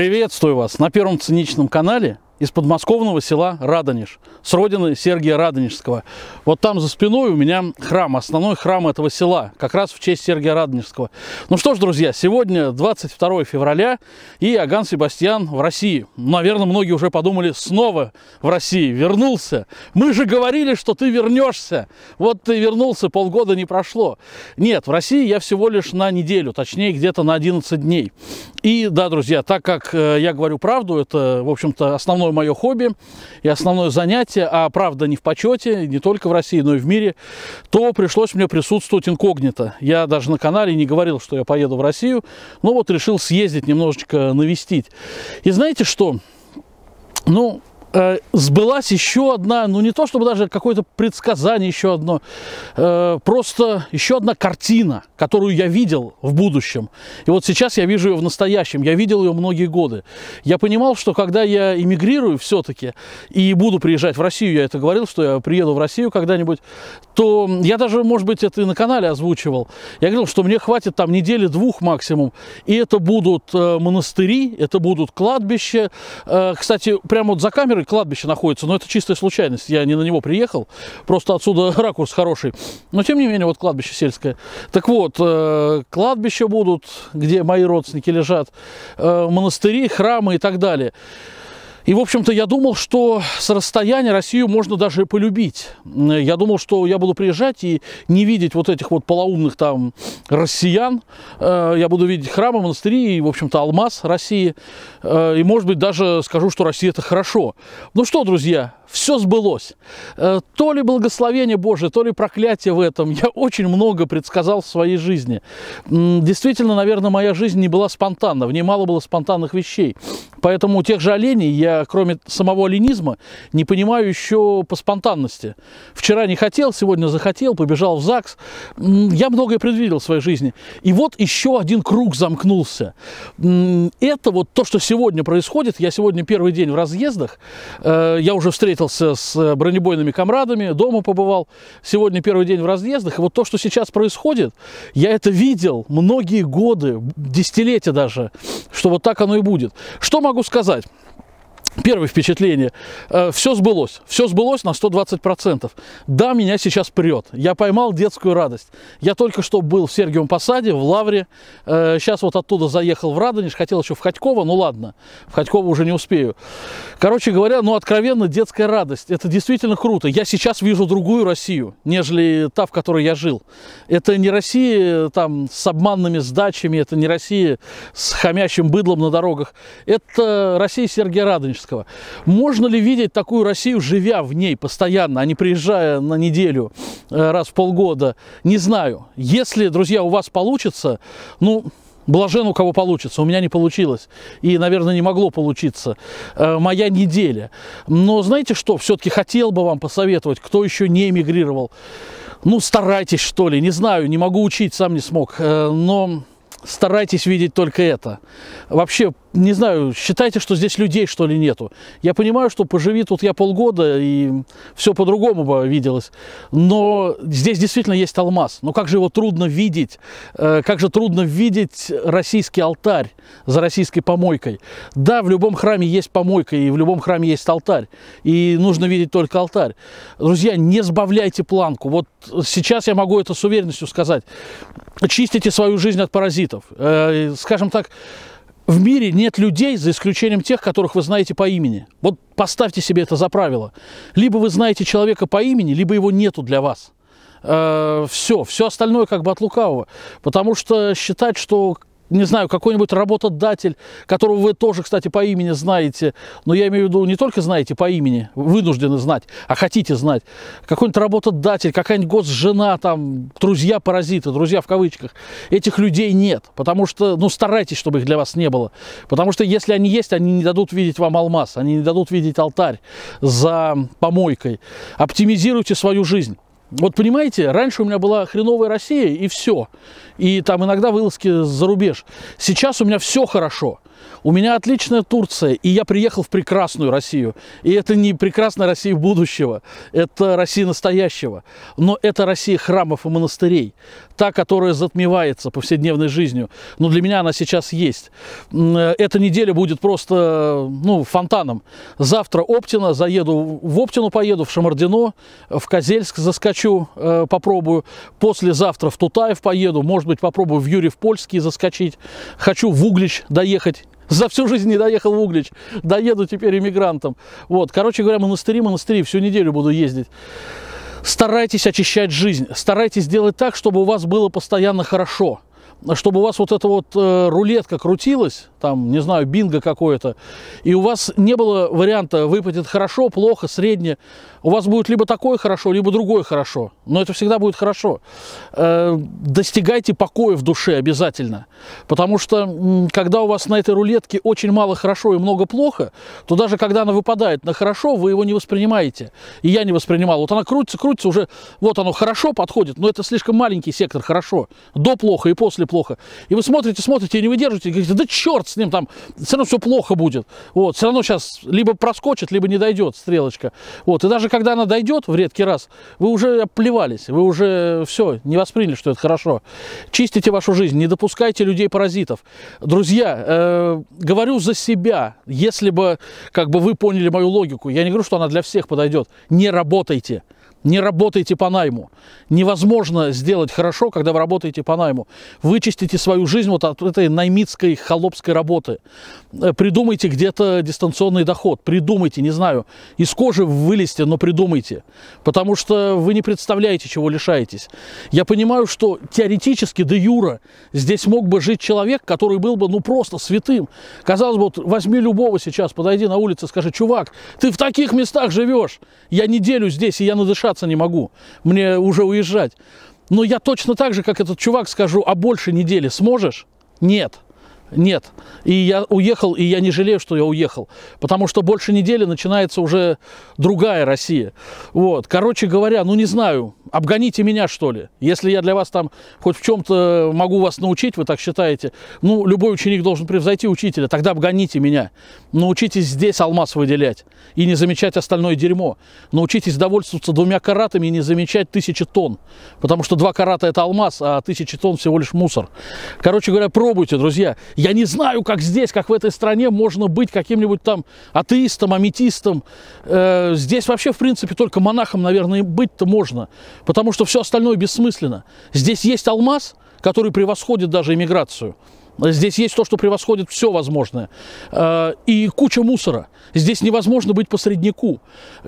Приветствую вас на первом циничном канале из подмосковного села Радонеж, с родины Сергия Радонежского. Вот там за спиной у меня храм, основной храм этого села, как раз в честь Сергия Радонежского. Ну что ж, друзья, сегодня 22 февраля, и Аган Себастьян в России. Наверное, многие уже подумали, снова в России, вернулся. Мы же говорили, что ты вернешься. Вот ты вернулся, полгода не прошло. Нет, в России я всего лишь на неделю, точнее, где-то на 11 дней. И да, друзья, так как э, я говорю правду, это, в общем-то, основной основное мое хобби и основное занятие, а правда не в почете, не только в России, но и в мире, то пришлось мне присутствовать инкогнито. Я даже на канале не говорил, что я поеду в Россию, но вот решил съездить, немножечко навестить. И знаете что? Ну, э, сбылась еще одна, ну не то чтобы даже какое-то предсказание еще одно, э, просто еще одна картина, которую я видел в будущем. И вот сейчас я вижу ее в настоящем, я видел ее многие годы. Я понимал, что когда я эмигрирую все-таки и буду приезжать в Россию, я это говорил, что я приеду в Россию когда-нибудь, то я даже, может быть, это и на канале озвучивал. Я говорил, что мне хватит там недели двух максимум, и это будут э, монастыри, это будут кладбища. Кстати, прямо вот за камерой Серый кладбище находится, но это чистая случайность. Я не на него приехал, просто отсюда ракурс хороший. Но тем не менее, вот кладбище сельское. Так вот, э, кладбища будут, где мои родственники лежат, э, монастыри, храмы и так далее. И, в общем-то, я думал, что с расстояния Россию можно даже полюбить. Я думал, что я буду приезжать и не видеть вот этих вот полоумных там россиян. Э, я буду видеть храмы, монастыри и, в общем-то, алмаз России. Э, и, может быть, даже скажу, что Россия – это хорошо. Ну что, друзья, все сбылось. Э, то ли благословение Божие, то ли проклятие в этом. Я очень много предсказал в своей жизни. Действительно, наверное, моя жизнь не была спонтанна, в ней мало было спонтанных вещей. Поэтому у тех же оленей я, кроме самого оленизма, не понимаю еще по спонтанности. Вчера не хотел, сегодня захотел, побежал в ЗАГС. Я многое предвидел в своей жизни. И вот еще один круг замкнулся. Это вот то, что сегодня происходит. Я сегодня первый день в разъездах. Э, я уже встретил встретился с э, бронебойными комрадами, дома побывал. Сегодня первый день в разъездах. И вот то, что сейчас происходит, я это видел многие годы, десятилетия даже, что вот так оно и будет. Что могу сказать? Первое впечатление. Э, все сбылось. Все сбылось на 120%. Да, меня сейчас прет. Я поймал детскую радость. Я только что был в Сергиевом Посаде, в Лавре. Сейчас э, вот оттуда заехал в Радонеж. Хотел еще в Ходьково. Ну ладно, в Ходьково уже не успею. Короче говоря, ну откровенно детская радость. Это действительно круто. Я сейчас вижу другую Россию, нежели та, в которой я жил. Это не Россия там с обманными сдачами. Это не Россия с хомящим быдлом на дорогах. Это Россия Сергия Радонежского человеческого. Можно ли видеть такую Россию, живя в ней постоянно, а не приезжая на неделю э, раз в полгода? Не знаю. Если, друзья, у вас получится, ну, Блажен, у кого получится. У меня не получилось. И, наверное, не могло получиться. Э, моя неделя. Но знаете что? Все-таки хотел бы вам посоветовать, кто еще не эмигрировал. Ну, старайтесь, что ли. Не знаю, не могу учить, сам не смог. Э, но старайтесь видеть только это. Вообще, не знаю, считайте, что здесь людей, что ли, нету. Я понимаю, что поживи тут я полгода, и все по-другому бы виделось. Но здесь действительно есть алмаз. Но как же его трудно видеть? Э, как же трудно видеть российский алтарь за российской помойкой? Да, в любом храме есть помойка, и в любом храме есть алтарь. И нужно видеть только алтарь. Друзья, не сбавляйте планку. Вот сейчас я могу это с уверенностью сказать. Чистите свою жизнь от паразитов. Э, скажем так, в мире нет людей, за исключением тех, которых вы знаете по имени. Вот поставьте себе это за правило. Либо вы знаете человека по имени, либо его нету для вас. Э, все, все остальное как бы от лукавого. Потому что считать, что не знаю, какой-нибудь работодатель, которого вы тоже, кстати, по имени знаете, но я имею в виду не только знаете по имени, вынуждены знать, а хотите знать, какой-нибудь работодатель, какая-нибудь госжена, там, друзья-паразиты, друзья в кавычках, этих людей нет, потому что, ну, старайтесь, чтобы их для вас не было, потому что если они есть, они не дадут видеть вам алмаз, они не дадут видеть алтарь за помойкой. Оптимизируйте свою жизнь. Вот понимаете, раньше у меня была хреновая Россия и все. И там иногда вылазки за рубеж. Сейчас у меня все хорошо. У меня отличная Турция, и я приехал в прекрасную Россию. И это не прекрасная Россия будущего, это Россия настоящего. Но это Россия храмов и монастырей. Та, которая затмевается повседневной жизнью. Но для меня она сейчас есть. Эта неделя будет просто ну, фонтаном. Завтра Оптина, заеду в Оптину поеду, в Шамардино, в Козельск заскочу, э, попробую. Послезавтра в Тутаев поеду, может быть, попробую в Юрьев Польский заскочить. Хочу в Углич доехать за всю жизнь не доехал в Углич, доеду теперь иммигрантом. Вот, короче говоря, монастыри, монастыри, всю неделю буду ездить. Старайтесь очищать жизнь, старайтесь сделать так, чтобы у вас было постоянно хорошо чтобы у вас вот эта вот э, рулетка крутилась, там, не знаю, бинго какое-то, и у вас не было варианта выпадет хорошо, плохо, средне. У вас будет либо такое хорошо, либо другое хорошо. Но это всегда будет хорошо. Э, достигайте покоя в душе обязательно. Потому что, когда у вас на этой рулетке очень мало хорошо и много плохо, то даже когда она выпадает на хорошо, вы его не воспринимаете. И я не воспринимал. Вот она крутится, крутится, уже вот оно хорошо подходит, но это слишком маленький сектор хорошо. До плохо и после плохо. И вы смотрите, смотрите и не выдержите, и говорите, да черт с ним, там все равно все плохо будет. Вот, все равно сейчас либо проскочит, либо не дойдет стрелочка. Вот, и даже когда она дойдет в редкий раз, вы уже плевались, вы уже все, не восприняли, что это хорошо. Чистите вашу жизнь, не допускайте людей-паразитов. Друзья, э, говорю за себя, если бы, как бы вы поняли мою логику, я не говорю, что она для всех подойдет, не работайте. Не работайте по найму. Невозможно сделать хорошо, когда вы работаете по найму. Вычистите свою жизнь вот от этой наймитской холопской работы. Э, придумайте где-то дистанционный доход. Придумайте, не знаю, из кожи вылезьте, но придумайте. Потому что вы не представляете, чего лишаетесь. Я понимаю, что теоретически, де юра, здесь мог бы жить человек, который был бы, ну, просто святым. Казалось бы, вот возьми любого сейчас, подойди на улице, скажи, чувак, ты в таких местах живешь. Я неделю здесь, и я надышал держаться не могу, мне уже уезжать. Но я точно так же, как этот чувак, скажу, а больше недели сможешь? Нет. Нет. И я уехал, и я не жалею, что я уехал. Потому что больше недели начинается уже другая Россия. Вот. Короче говоря, ну не знаю, обгоните меня, что ли. Если я для вас там хоть в чем-то могу вас научить, вы так считаете, ну, любой ученик должен превзойти учителя, тогда обгоните меня. Научитесь здесь алмаз выделять и не замечать остальное дерьмо. Научитесь довольствоваться двумя каратами и не замечать тысячи тонн. Потому что два карата это алмаз, а тысячи тонн всего лишь мусор. Короче говоря, пробуйте, друзья. Я не знаю, как здесь, как в этой стране можно быть каким-нибудь там атеистом, аметистом. Э, здесь вообще, в принципе, только монахом, наверное, быть-то можно, потому что все остальное бессмысленно. Здесь есть алмаз, который превосходит даже иммиграцию. Здесь есть то, что превосходит все возможное. Э, и куча мусора. Здесь невозможно быть посреднику.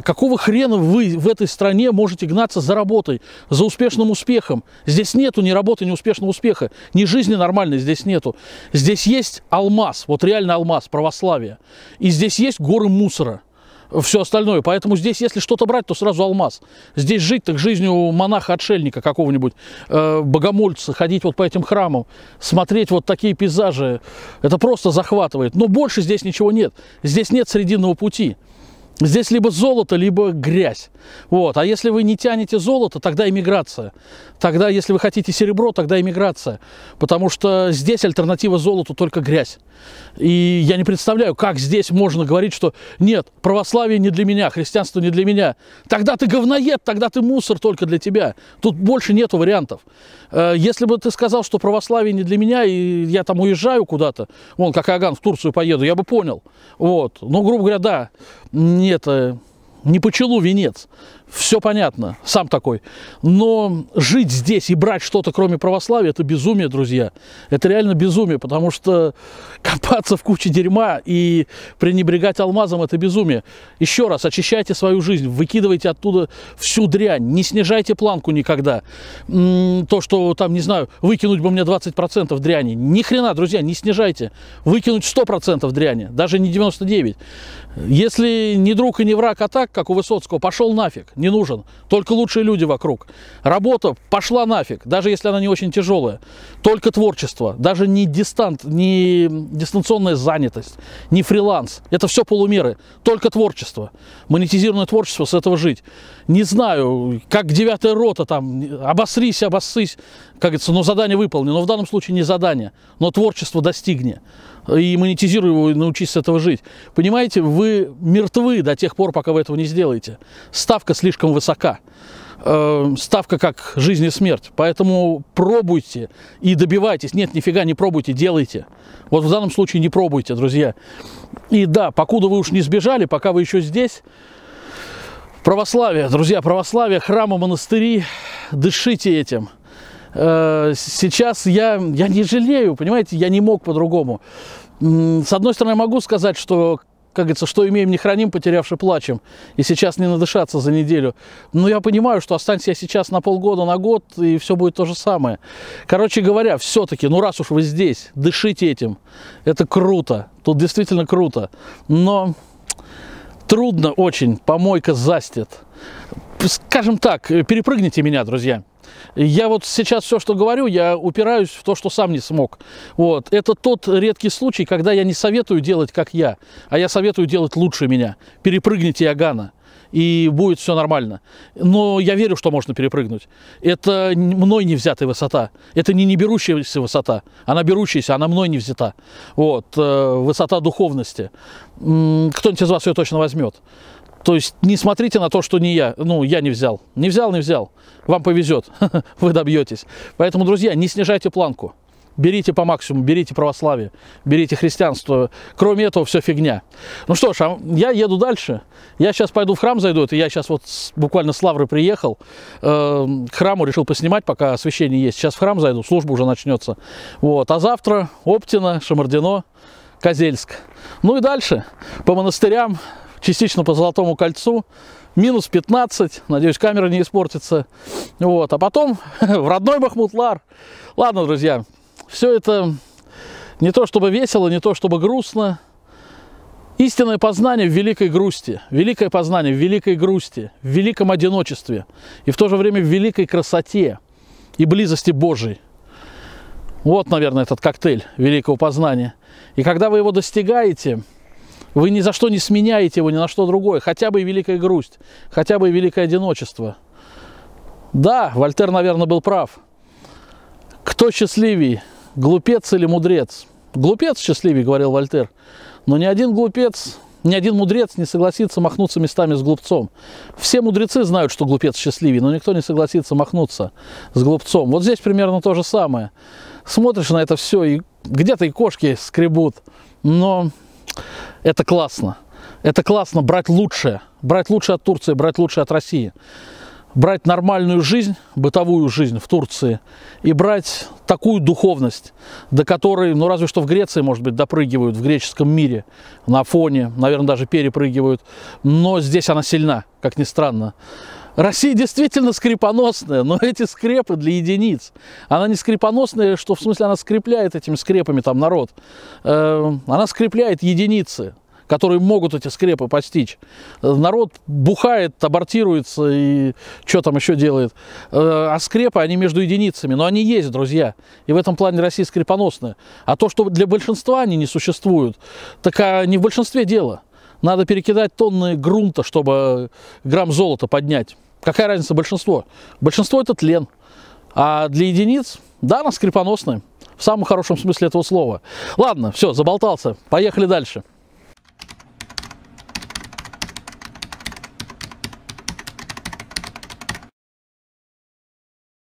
Какого хрена вы в этой стране можете гнаться за работой, за успешным успехом? Здесь нету ни работы, ни успешного успеха. Ни жизни нормальной здесь нету. Здесь есть алмаз, вот реально алмаз, православие. И здесь есть горы мусора все остальное. Поэтому здесь, если что-то брать, то сразу алмаз. Здесь жить так жизнью монаха-отшельника какого-нибудь, э, богомольца, ходить вот по этим храмам, смотреть вот такие пейзажи, это просто захватывает. Но больше здесь ничего нет. Здесь нет срединного пути. Здесь либо золото, либо грязь. Вот. А если вы не тянете золото, тогда иммиграция. Тогда, если вы хотите серебро, тогда иммиграция. Потому что здесь альтернатива золоту только грязь. И я не представляю, как здесь можно говорить, что нет, православие не для меня, христианство не для меня. Тогда ты говноед, тогда ты мусор только для тебя. Тут больше нету вариантов. Э, если бы ты сказал, что православие не для меня, и я там уезжаю куда-то, вон, как Аган в Турцию поеду, я бы понял. Вот. Но, грубо говоря, да, нет, не по венец все понятно, сам такой. Но жить здесь и брать что-то, кроме православия, это безумие, друзья. Это реально безумие, потому что копаться в куче дерьма и пренебрегать алмазом – это безумие. Еще раз, очищайте свою жизнь, выкидывайте оттуда всю дрянь, не снижайте планку никогда. То, что там, не знаю, выкинуть бы мне 20% дряни. Ни хрена, друзья, не снижайте. Выкинуть 100% дряни, даже не 99. Если не друг и не враг, а так, как у Высоцкого, пошел нафиг не нужен. Только лучшие люди вокруг. Работа пошла нафиг, даже если она не очень тяжелая. Только творчество, даже не, дистант, не дистанционная занятость, не фриланс. Это все полумеры, только творчество. Монетизированное творчество, с этого жить. Не знаю, как девятая рота там, обосрись, обоссысь, как говорится, но задание выполнено. Но в данном случае не задание, но творчество достигни и монетизируй его, и научись с этого жить. Понимаете, вы мертвы до тех пор, пока вы этого не сделаете. Ставка слишком высока. Э, ставка как жизнь и смерть. Поэтому пробуйте и добивайтесь. Нет, нифига не пробуйте, делайте. Вот в данном случае не пробуйте, друзья. И да, покуда вы уж не сбежали, пока вы еще здесь, православие, друзья, православие, храмы, монастыри, дышите этим. Э, сейчас я, я не жалею, понимаете, я не мог по-другому. С одной стороны, могу сказать, что как говорится, что имеем, не храним, потерявши плачем. И сейчас не надышаться за неделю. Но я понимаю, что останься я сейчас на полгода, на год, и все будет то же самое. Короче говоря, все-таки, ну раз уж вы здесь, дышите этим. Это круто. Тут действительно круто. Но трудно очень. Помойка застит. Скажем так, перепрыгните меня, друзья. Я вот сейчас все, что говорю, я упираюсь в то, что сам не смог. Вот. Это тот редкий случай, когда я не советую делать, как я, а я советую делать лучше меня. Перепрыгните Иоганна и будет все нормально. Но я верю, что можно перепрыгнуть. Это мной не взятая высота. Это не не берущаяся высота. Она берущаяся, она мной не взята. Вот. Э, высота духовности. Кто-нибудь из вас ее точно возьмет. То есть не смотрите на то, что не я, ну, я не взял. Не взял, не взял. Вам повезет, вы добьетесь. Поэтому, друзья, не снижайте планку. Берите по максимуму, берите православие, берите христианство. Кроме этого, все фигня. Ну что ж, а я еду дальше. Я сейчас пойду в храм зайду. Это я сейчас вот буквально с Лавры приехал. Э, к храму решил поснимать, пока освещение есть. Сейчас в храм зайду, служба уже начнется. Вот. А завтра Оптина, Шамардино, Козельск. Ну и дальше по монастырям, частично по Золотому кольцу. Минус 15, надеюсь, камера не испортится. Вот, а потом в родной Махмутлар. Ладно, друзья, все это не то чтобы весело, не то чтобы грустно. Истинное познание в великой грусти, великое познание в великой грусти, в великом одиночестве и в то же время в великой красоте и близости Божией. Вот, наверное, этот коктейль великого познания. И когда вы его достигаете, вы ни за что не сменяете его ни на что другое. Хотя бы и великая грусть, хотя бы и великое одиночество. Да, Вольтер, наверное, был прав. Кто счастливее, глупец или мудрец? Глупец счастливее, говорил Вольтер. Но ни один глупец, ни один мудрец не согласится махнуться местами с глупцом. Все мудрецы знают, что глупец счастливее, но никто не согласится махнуться с глупцом. Вот здесь примерно то же самое. Смотришь на это все, и где-то и кошки скребут, но это классно. Это классно брать лучшее. Брать лучшее от Турции, брать лучшее от России. Брать нормальную жизнь, бытовую жизнь в Турции и брать такую духовность, до которой, ну разве что в Греции, может быть, допрыгивают, в греческом мире, на фоне, наверное, даже перепрыгивают. Но здесь она сильна, как ни странно. Россия действительно скрипоносная, но эти скрепы для единиц. Она не скрипоносная, что в смысле она скрепляет этими скрепами там народ. Э, она скрепляет единицы, которые могут эти скрепы постичь. Народ бухает, абортируется и что там еще делает. Э, а скрепы, они между единицами, но они есть, друзья. И в этом плане Россия скрипоносная. А то, что для большинства они не существуют, так а не в большинстве дело. Надо перекидать тонны грунта, чтобы грамм золота поднять. Какая разница большинство? Большинство это тлен. А для единиц, да, она скрипоносная. В самом хорошем смысле этого слова. Ладно, все, заболтался. Поехали дальше.